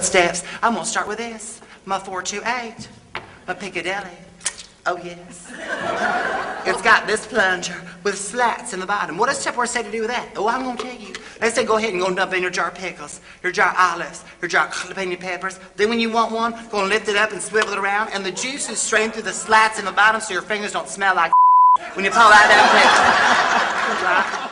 Steps. I'm gonna start with this. My 428. My Pick-A-Deli. Oh, yes. It's got this plunger with slats in the bottom. What does Tupperware say to do with that? Oh, I'm gonna tell you. They say go ahead and go dump in your jar of pickles, your jar of olives, your jar of jalapeno peppers. Then when you want one, go and lift it up and swivel it around, and the juice is strained through the slats in the bottom so your fingers don't smell like when you pull out that pickle.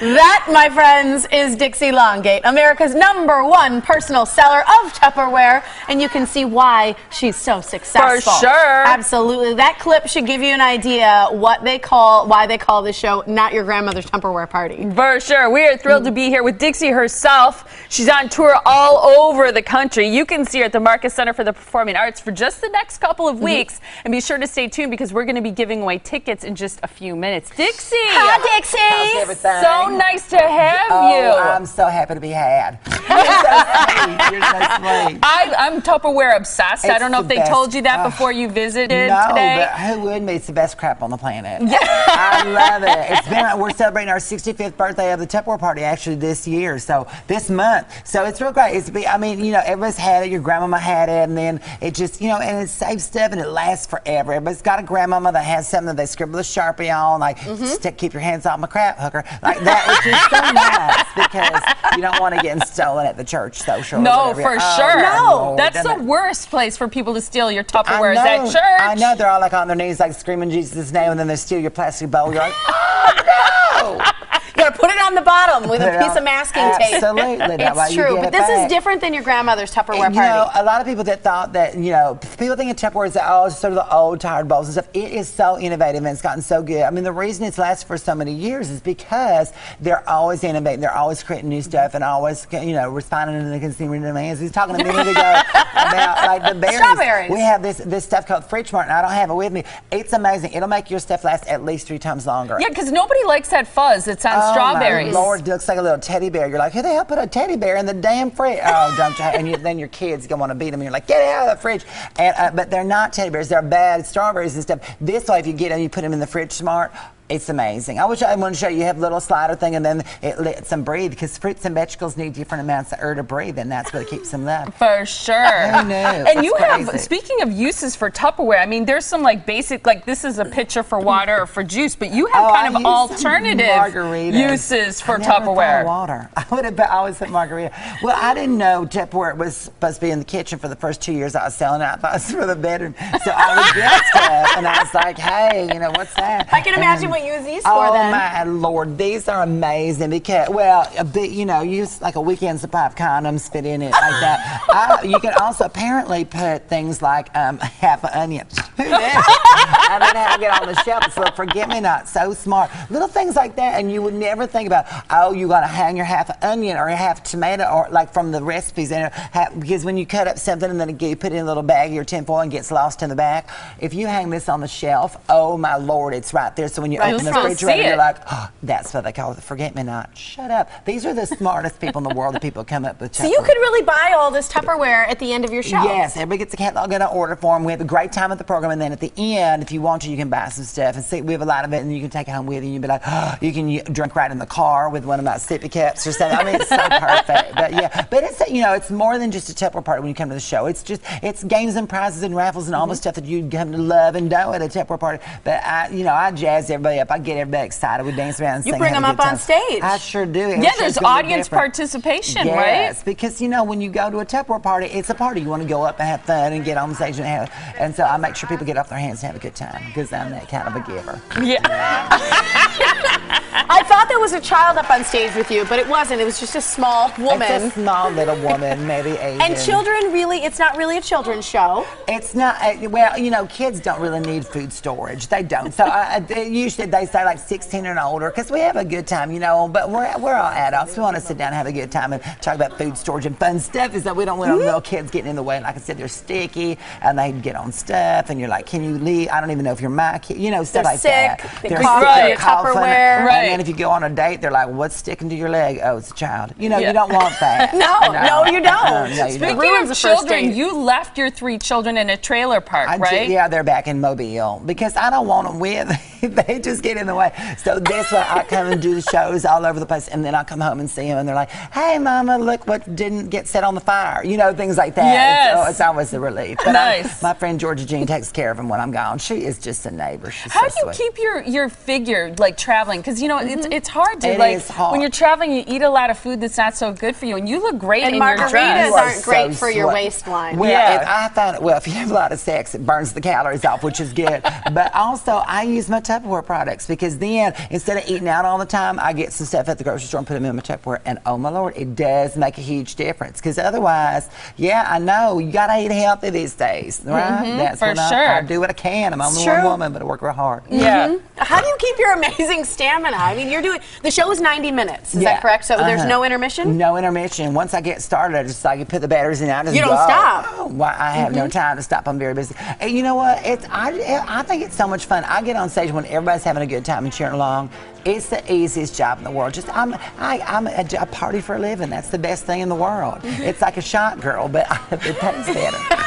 That, my friends, is Dixie Longate, America's number one personal seller of Tupperware, and you can see why she's so successful. For sure. Absolutely. That clip should give you an idea what they call, why they call this show "Not Your Grandmother's Tupperware Party." For sure. We are thrilled to be here with Dixie herself. She's on tour all over the country. You can see her at the Marcus Center for the Performing Arts for just the next couple of weeks, mm -hmm. and be sure to stay tuned because we're going to be giving away tickets in just a few minutes. Dixie. Hi, Dixie. So nice to have oh, you. I'm so happy to be had. You're so sweet. You're. I, am Tupperware obsessed. It's I don't know if they told you that before you visited no, today. but who wouldn't? It's the best crap on the planet. Yeah. I love it. It's been, we're celebrating our 65th birthday of the Tupperware party actually this year, so this month. So it's real great. It's, I mean, you know, everybody's had it. Your grandmama had it, and then it just, you know, and it saves stuff and it lasts forever. Everybody's got a grandmama that has something that they scribble a sharpie on, like mm -hmm. keep your hands off my crap hooker, like that, which is so nice because you don't want to get stolen at the church social. No, for oh, sure. No, that's the worst place for people to steal your Tupperware. Is that church? I know they're all like on their knees, like screaming Jesus' name, and then they steal your plastic bowl. You're like, oh no. You gotta put it on the bottom with a piece of masking tape. Absolutely, it's true. But this back. is different than your grandmother's Tupperware you party. know, a lot of people that thought that you know, people think of Tupperware as oh, sort of the old tired bowls and stuff. It is so innovative and it's gotten so good. I mean, the reason it's lasted for so many years is because they're always innovating. They're always creating new stuff and always, you know, responding to the consumer demands. He's talking a minute ago about like the berries. Strawberries. We have this this stuff called FridgeSmart, and I don't have it with me. It's amazing. It'll make your stuff last at least three times longer. Yeah, because nobody likes that fuzz. It's on oh, strawberries. Lord, it looks like a little teddy bear. You're like, who the hell put a teddy bear in the damn fridge? Oh, don't you? And you, then your kids gonna want to beat them. And you're like, get out of the fridge. And uh, but they're not teddy bears. They're bad strawberries and stuff. This way, if you get them, you put them in the FridgeSmart. It's amazing. I wish I wanted to show you. You have a little slider thing, and then it lets them breathe because fruits and vegetables need different amounts of air to breathe, and that's what keeps them alive. For sure. Who knew? And you crazy. have, speaking of uses for Tupperware, I mean, there's some like basic, like this is a pitcher for water or for juice, but you have oh, kind I of alternative uses for Tupperware. water. I would have I always put margarita. Well, I didn't know Tupperware was supposed to be in the kitchen for the first two years I was selling it. I thought it was for the bedroom. So I get stuff, and I was like, hey, you know, what's that? I can imagine and, what you use these oh, for Oh my lord, these are amazing because well, a bit, you know, use like a weekend supply of condoms fit in it like that. I, you can also apparently put things like um, half an onion. Who knew? I mean, how to get on the shelf. So forget me not. So smart. Little things like that, and you would never think about. Oh, you got to hang your half onion or a half tomato or like from the recipes in it. Because when you cut up something and then you put it in a little bag or tinfoil and gets lost in the back, if you hang this on the shelf, oh my lord, it's right there. So when you open the refrigerator, you're like, oh, that's what they call the forget me not. Shut up. These are the smartest people in the world. The people come up with. So you could really buy all this Tupperware at the end of your show. Yes, everybody gets a catalog and an order form. We have a great time at the program, and then at the end, if you want to, you can buy some stuff and see. We have a lot of it, and you can take it home with you. You'd be like, oh, you can drink right in the car with one of my sippy cups or something. I mean, it's so perfect. But yeah, but it's you know, it's more than just a Tupperware party when you come to the show. It's just it's games and prizes and raffles and all mm -hmm. the stuff that you come to love and know at a Tupperware party. But I, you know, I jazz everybody up. I get everybody excited. We dance around and you sing. bring them up on stage. I sure do. Yeah, there's audience participation, yes, right? Yes, because you know when you go to a Tupperware party, it's a party. You want to go up and have fun and get on the stage and have. And so I make sure people get off their hands and have a good time because I'm that kind of a giver. Yeah. I thought there was a child up on stage with you, but it wasn't. It was just a small woman. It's a small little woman, maybe Asian. And children really, it's not really a children's show. It's not, uh, well, you know, kids don't really need food storage. They don't. So uh, they, usually they say like 16 and older because we have a good time, you know, but we're, we're all adults. We want to sit down and have a good time and talk about food storage and fun stuff is that we don't want mm-hmm. little kids getting in the way. Like I said, they're sticky and they get on stuff and you're like, can you leave? I don't even know if you're my kid, you know, stuff they're like sick, that. They they're sick, right. Coughing. Right. And then if you go on a date, they're like, "What's sticking to your leg?" Oh, it's a child. You know, yeah. you don't want that. no, no, no, you don't. No, no, you Speaking don't. of children, you left your three children in a trailer park, I right? yeah, they're back in Mobile because I don't want them with. they just get in the way. So that's why I come and do the shows all over the place, and then I come home and see them, and they're like, "Hey, Mama, look what didn't get set on the fire," you know, things like that. Yes. It's, oh, it's always a relief. But I- Nice. my friend Georgia Jean takes care of them when I'm gone. She is just a neighbor. She's How so do you sweet. keep your, your figure like traveling? Because you know it's mm-hmm. it's hard to It like is hard. when you're traveling, you eat a lot of food that's not so good for you, and you look great And in your margaritas dress. You are aren't great so for your waistline. Well, Yeah. if I found it. Well, if you have a lot of sex, it burns the calories off, which is good. but also, I use my Tupperware products because then instead of eating out all the time, I get some stuff at the grocery store and put them in my Tupperware, and oh my lord, it does make a huge difference. Because otherwise, yeah, I know you gotta eat healthy these days, right? That's for what I- sure. I, do what I can. I'm only It's one woman, but I work real hard. Yeah. How do you keep your amazing stamina? I mean, you're doing the show is 90 minutes. Is Yeah. that correct? So there's Uh-huh. no intermission. No intermission. Once I get started, I just like put the batteries in. I just You don't go. stop. Mm-hmm. Well, I have no time to stop. I'm very busy. And you know what? It's I, I think it's so much fun. I get on stage when everybody's having a good time and cheering along. It's the easiest job in the world. Just I'm I, I'm a, a party for a living. That's the best thing in the world. Mm-hmm. It's like a shot girl, but it pays better.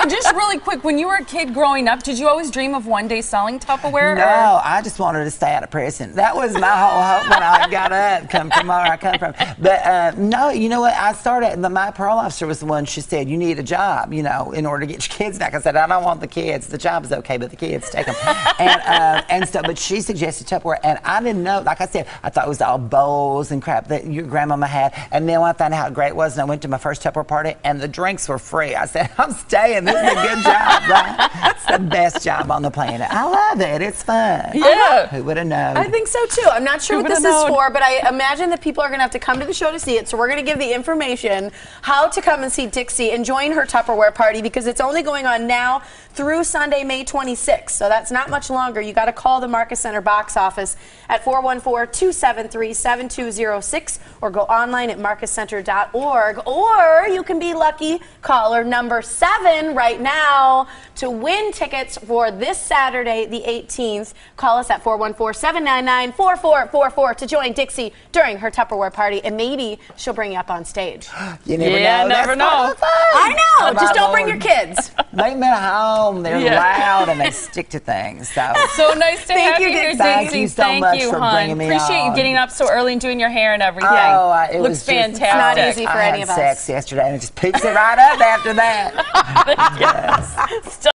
And just really quick, when you were a kid growing up, did you always dream of one day selling Tupperware? No, or- I just wanted to stay out of prison. That was my whole hope when I got up, come from where I come from. But uh, no, you know what? I started, the, my parole officer was the one, she said, you need a job, you know, in order to get your kids back. I said, I don't want the kids. The job's okay, but the kids, take them. and, uh, and so, but she suggested Tupperware, and I didn't know, like I said, I thought it was all bowls and crap that your grandmama had. And then when I found out how great it was, and I went to my first Tupperware party, and the drinks were free, I said, I'm staying. This is a good job, right? It's the best job on the planet. I love it. It's fun. Yeah. Who would have known? I think so too. I'm not sure Who what this would've is for, but I imagine that people are going to have to come to the show to see it. So we're going to give the information how to come and see Dixie and join her Tupperware party because it's only going on now through Sunday, May 26th. So that's not much longer. You got to call the Marcus Center box office at 414-273-7206 or go online at marcuscenter.org or you can be lucky caller number 7 right now to win tickets for this Saturday the 18th. Call us at 414-799-4444 to join Dixie during her Tupperware party and maybe she'll bring you up on stage. you never Yeah, know. never That's part know. of the fun. I know, Oh, just don't bring your kids. Leave them at home. They're Yeah. loud and they stick to things. So. So nice to Thank have you, you here, Dixie. Thank Dixie. you so Thank much you, for hon. bringing me Appreciate you getting up so early and doing your hair and everything. Oh, I- it Looks was just- fantastic. It's not easy for I any had of us. sex yesterday and it just picks it right up after that. Yes.